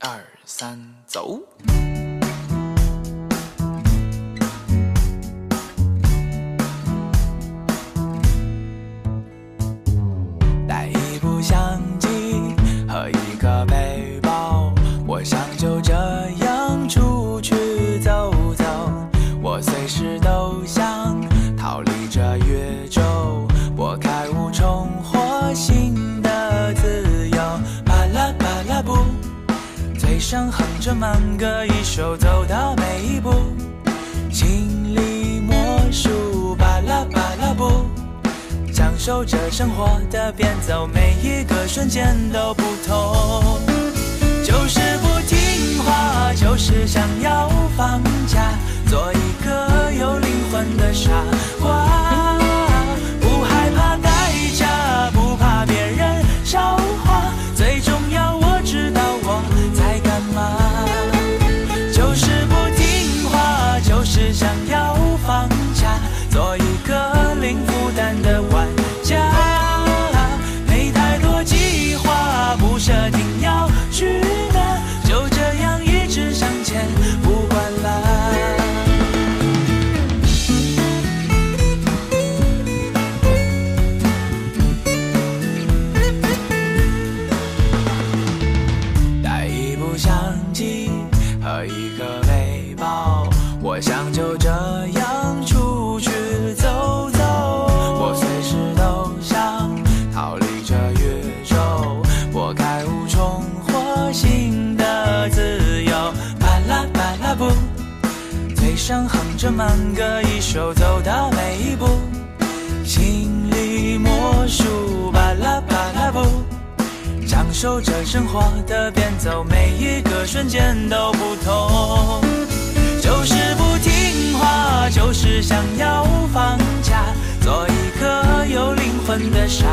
二三，走！带一部相机和一个背包，我想就这样出去走走。我随时都想嘴上哼着慢歌一首，走到每一步，心里默数。巴拉巴拉布。享受着生活的变奏，每一个瞬间都不同。就是不听话，就是想要放假，做一个有灵魂的傻相机和一个背包，我想就这样出去走走。我随时都想逃离这宇宙，拨开无重获新的自由。巴拉巴拉布，嘴上哼着慢歌一首，走到每一步，守着生活的变奏，每一个瞬间都不同。就是不听话，就是想要放假，做一个有灵魂的傻